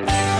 you